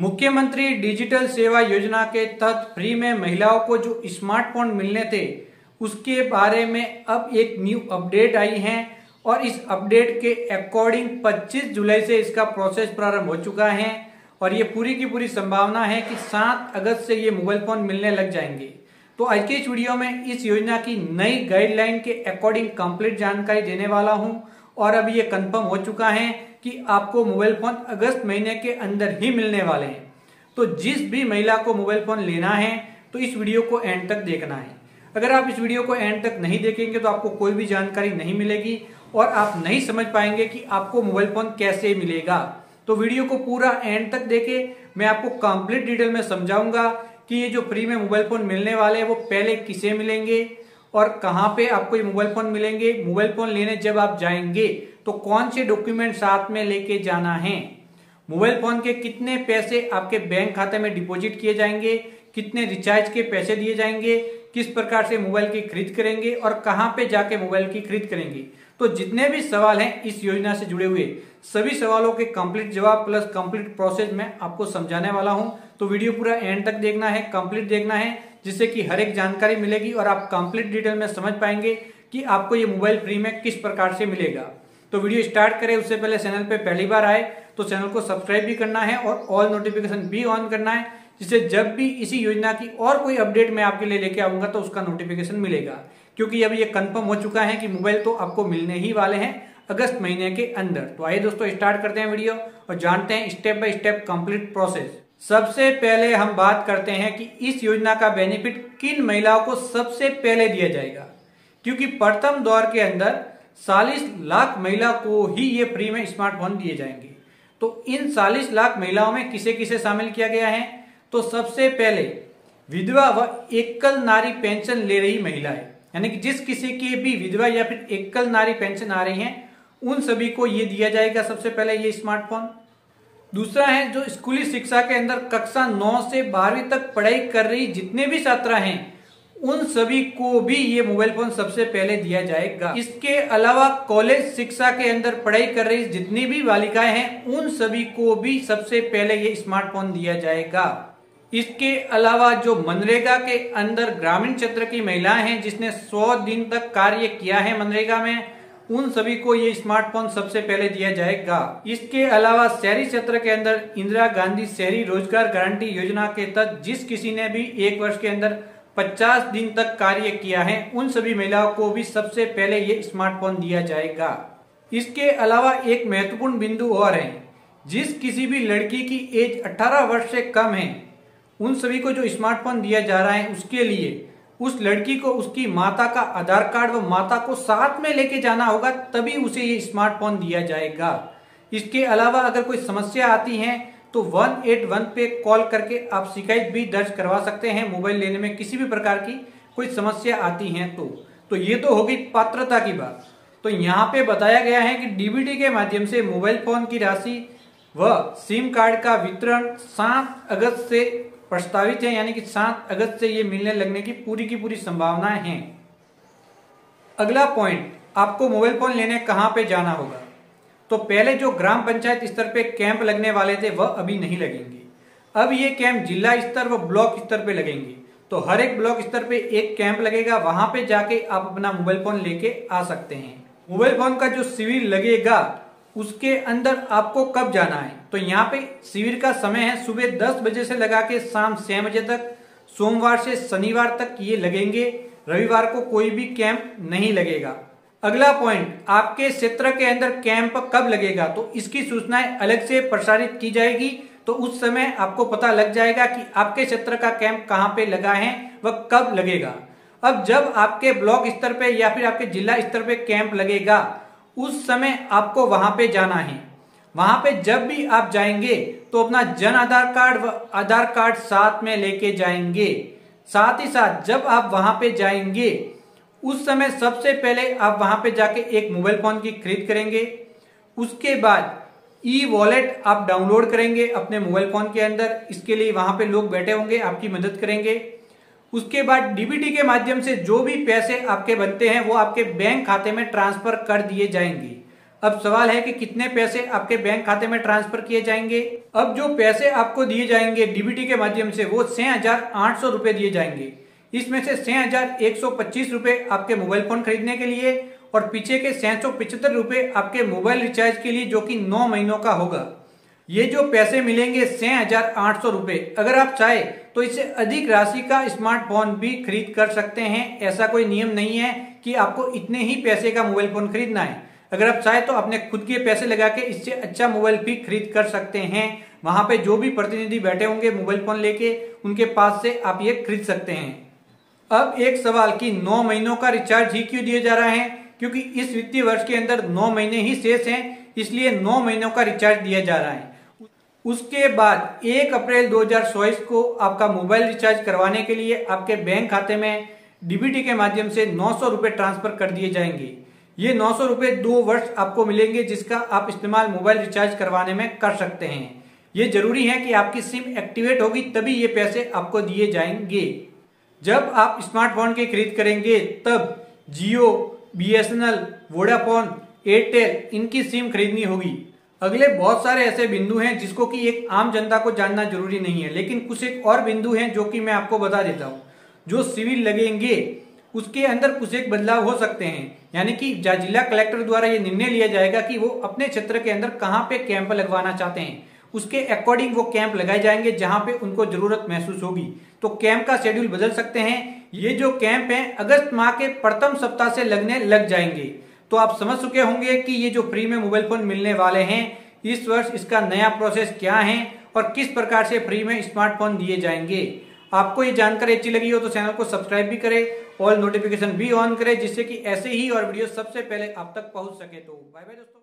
मुख्यमंत्री डिजिटल सेवा योजना के तहत फ्री में महिलाओं को जो स्मार्टफ़ोन मिलने थे, उसके बारे में अब एक न्यू अपडेट आई है और इस अपडेट के अकॉर्डिंग 25 जुलाई से इसका प्रोसेस प्रारंभ हो चुका है और ये पूरी की पूरी संभावना है कि 7 अगस्त से ये मोबाइल फ़ोन मिलने लग जाएँगे। तो आज के इस वीडियो में इस योजना की नई गाइडलाइन के अकॉर्डिंग कंप्लीट जानकारी देने वाला हूँ और अब ये कंफर्म हो चुका है कि आपको मोबाइल फ़ोन अगस्त महीने के अंदर ही मिलने वाले हैं। तो जिस भी महिला को मोबाइल फ़ोन लेना है तो इस वीडियो को एंड तक देखना है। अगर आप इस वीडियो को एंड तक नहीं देखेंगे तो आपको कोई भी जानकारी नहीं मिलेगी और आप नहीं समझ पाएँगे कि आपको मोबाइल फ़ोन कैसे मिलेगा। तो वीडियो को पूरा एंड तक देखे। मैं आपको कंप्लीट डिटेल में समझाऊँगा कि ये जो फ्री में मोबाइल फ़ोन मिलने वाले हैं, वो पहले किसे मिलेंगे और कहाँ पे आपको ये मोबाइल फ़ोन मिलेंगे? मोबाइल फ़ोन लेने जब आप जाएँगे तो कौन से डॉक्यूमेंट साथ में लेके जाना है? मोबाइल फ़ोन के कितने पैसे आपके बैंक खाते में डिपॉजिट किए जाएँगे? कितने रिचार्ज के पैसे दिए जाएँगे? किस प्रकार से मोबाइल की खरीद करेंगे? और कहाँ पे जाके मोबाइल की खरीद करेंगे? तो जितने भी सवाल हैं इस योजना से जुड़े हुए, सभी सवालों के कंप्लीट जवाब प्लस कंप्लीट प्रोसेस में आपको समझाने वाला हूँ। तो वीडियो पूरा एंड तक देखना है कंप्लीट देखना है, जिससे कि हर एक जानकारी मिलेगी और आप कंप्लीट डिटेल में समझ पाएँगे कि आपको ये मोबाइल फ्री में किस प्रकार से मिलेगा। तो वीडियो स्टार्ट करें, उससे पहले चैनल पे पहली बार आए तो चैनल को सब्सक्राइब भी करना है और ऑल नोटिफिकेशन भी ऑन करना है, जिससे जब भी इसी योजना की और कोई अपडेट मैं आपके लिए लेके आऊँगा तो उसका नोटिफिकेशन मिलेगा। क्योंकि अब ये कंफर्म हो चुका है कि मोबाइल तो आपको मिलने ही वाले हैं अगस्त महीने के अंदर। तो आइए दोस्तों स्टार्ट करते हैं वीडियो और जानते हैं step by step complete process सबसे पहले हम बात करते हैं कि इस योजना का बेनिफिट किन महिलाओं को सबसे पहले दिया जाएगा। क्योंकि प्रथम दौर के अंदर चालीस लाख महिला को ही ये फ्री में स्मार्टफ़ोन दिए जाएँगे। तो इन चालीस लाख महिलाओं में किसे किसे शामिल किया गया है? तो सबसे पहले विधवा व एकल नारी पेंशन ले रही महिलाएँ यानी कि जिस किसी की भी विधवा या फिर एकल नारी पेंशन आ रही है, उन सभी को ये दिया जाएगा सबसे पहले ये स्मार्टफ़ोन दूसरा है, जो स्कूली शिक्षा के अंदर कक्षा नौ से बारहवीं तक पढ़ाई कर रही जितने भी छात्रा हैं, उन सभी को भी ये मोबाइल फ़ोन सबसे पहले दिया जाएगा। इसके अलावा कॉलेज शिक्षा के अंदर पढ़ाई कर रही जितनी भी बालिकाएँ हैं, उन सभी को भी सबसे पहले ये स्मार्टफ़ोन दिया जाएगा। इसके अलावा जो मनरेगा के अंदर ग्रामीण क्षेत्र की महिलाएँ हैं, जिसने 100 दिन तक कार्य किया है मनरेगा में उन सभी को ये स्मार्टफ़ोन सबसे पहले दिया जाएगा। इसके अलावा शहरी क्षेत्र के अंदर इंदिरा गांधी शहरी रोज़गार गारंटी योजना के तहत जिस किसी ने भी एक वर्ष के अंदर 50 दिन तक कार्य किया है, उन सभी महिलाओं को भी सबसे पहले ये स्मार्टफ़ोन दिया जाएगा। इसके अलावा एक महत्वपूर्ण बिंदु और है, जिस किसी भी लड़की की एज 18 वर्ष से कम है, उन सभी को जो स्मार्टफ़ोन दिया जा रहा है, उसके लिए उस लड़की को, उसकी माता का आधार कार्ड व माता को साथ में लेके जाना होगा, तभी उसे ये स्मार्टफ़ोन दिया जाएगा। इसके अलावा अगर कोई समस्या आती है तो 181 पे कॉल करके आप शिकायत भी दर्ज करवा सकते हैं मोबाइल लेने में किसी भी प्रकार की कोई समस्या आती है तो। तो ये तो होगी पात्रता की बात। तो यहाँ पे बताया गया है कि डीबीटी के माध्यम से मोबाइल फ़ोन की राशि व सिम कार्ड का वितरण सात अगस्त से प्रस्तावित है, यानी कि सात अगस्त से ये मिलने लगने की पूरी की पूरी संभावनाएँ हैं। अगला पॉइंट आपको मोबाइल फ़ोन लेने कहाँ पे जाना होगा? तो पहले जो ग्राम पंचायत स्तर पे कैंप लगने वाले थे, वह अभी नहीं लगेंगे। अब ये कैंप जिला स्तर व ब्लॉक स्तर पे लगेंगे। तो हर एक ब्लॉक स्तर पे एक कैंप लगेगा, वहाँ पे जाके आप अपना मोबाइल फ़ोन लेके आ सकते हैं। मोबाइल फ़ोन का जो शिविर लगेगा उसके अंदर आपको कब जाना है? तो यहाँ पे शिविर का समय है सुबह दस बजे से लगा के शाम छह बजे तक। सोमवार से शनिवार तक ये लगेंगे। रविवार को कोई भी कैंप नहीं लगेगा। अगला पॉइंट आपके क्षेत्र के अंदर कैंप कब लगेगा? तो इसकी सूचनाएँ अलग से प्रसारित की जाएगी। तो उस समय आपको पता लग जाएगा कि आपके क्षेत्र का कैंप कहाँ पे लगा है वह कब लगेगा। अब जब आपके ब्लॉक स्तर पे या फिर आपके जिला स्तर पे कैंप लगेगा उस समय आपको वहाँ पे जाना है। वहाँ पे जब भी आप जाएँगे तो अपना जन आधार कार्ड आधार कार्ड साथ में लेके जाएँगे। साथ ही साथ जब आप वहाँ पे जाएँगे, उस समय सबसे पहले आप वहाँ पे जाके एक मोबाइल फ़ोन की खरीद करेंगे। उसके बाद ई वॉलेट आप डाउनलोड करेंगे अपने मोबाइल फ़ोन के अंदर। इसके लिए वहाँ पे लोग बैठे होंगे, आपकी मदद करेंगे। उसके बाद डीबीटी के माध्यम से जो भी पैसे आपके बनते हैं, वो आपके बैंक खाते में ट्रांसफ़र कर दिए जाएँगे। अब सवाल है कि कितने पैसे आपके बैंक खाते में ट्रांसफ़र किए जाएँगे? अब जो पैसे आपको दिए जाएँगे डीबीटी के माध्यम से, वो छह हज़ार आठ सौ रुपए दिए जाएँगे। इसमें से छह हज़ार एक सौ पच्चीस रुपए आपके मोबाइल फ़ोन खरीदने के लिए और पीछे के छह सौ पिछहत्तर रुपए आपके मोबाइल रिचार्ज के लिए, जो कि नौ महीनों का होगा। ये जो पैसे मिलेंगे छह हज़ार आठ सौ रुपए। अगर आप चाहे तो इससे अधिक राशि का स्मार्टफ़ोन भी खरीद कर सकते हैं। ऐसा कोई नियम नहीं है कि आपको इतने ही पैसे का मोबाइल फ़ोन खरीदना है। अगर आप चाहे तो अपने खुद के पैसे लगा के इससे अच्छा मोबाइल भी खरीद कर सकते हैं। वहाँ पे जो भी प्रतिनिधि बैठे होंगे मोबाइल फ़ोन लेके, उनके पास से आप ये खरीद सकते हैं। अब एक सवाल कि नौ महीनों का रिचार्ज ही क्यों दिया जा रहा है? क्योंकि इस वित्तीय वर्ष के अंदर नौ महीने ही शेष हैं, इसलिए नौ महीनों का रिचार्ज दिया जा रहा है। उसके बाद एक अप्रैल 2024 को आपका मोबाइल रिचार्ज करवाने के लिए आपके बैंक खाते में डीबीटी के माध्यम से नौ सौ ट्रांसफ़र कर दिए जाएँगे। ये नौ सौ दो वर्ष आपको मिलेंगे जिसका आप इस्तेमाल मोबाइल रिचार्ज करवाने में कर सकते हैं। ये ज़रूरी है कि आपकी सिम एक्टिवेट होगी, तभी ये पैसे आपको दिए जाएँगे। जब आप स्मार्टफ़ोन की खरीद करेंगे, तब जियो, बीएसएनएल, वोडाफोन, एयरटेल, इनकी सिम खरीदनी होगी। अगले बहुत सारे ऐसे बिंदु हैं जिसको कि एक आम जनता को जानना ज़रूरी नहीं है, लेकिन कुछ एक और बिंदु हैं जो कि मैं आपको बता देता हूँ। जो सिविल लगेंगे, उसके अंदर कुछ एक बदलाव हो सकते हैं। यानी कि जिला कलेक्टर द्वारा ये निर्णय लिया जाएगा कि वो अपने क्षेत्र के अंदर कहाँ पे कैंप लगवाना चाहते हैं। उसके अकॉर्डिंग वो कैंप लगाए जाएँगे जहाँ पे उनको ज़रूरत महसूस होगी। तो कैंप का शेड्यूल बदल सकते हैं। ये जो कैंप है, अगस्त माह के प्रथम सप्ताह से लगने लग जाएँगे। तो आप समझ चुके होंगे कि ये जो फ्री में मोबाइल फ़ोन मिलने वाले हैं, इस वर्ष इसका नया प्रोसेस क्या है और किस प्रकार से फ्री में स्मार्टफ़ोन दिए जाएँगे। आपको ये जानकारी अच्छी लगी हो तो चैनल को सब्सक्राइब भी करें और नोटिफिकेशन भी ऑन करें, जिससे कि ऐसे ही और वीडियो सबसे पहले आप तक पहुँच सके तो। बाय बाय दोस्तों।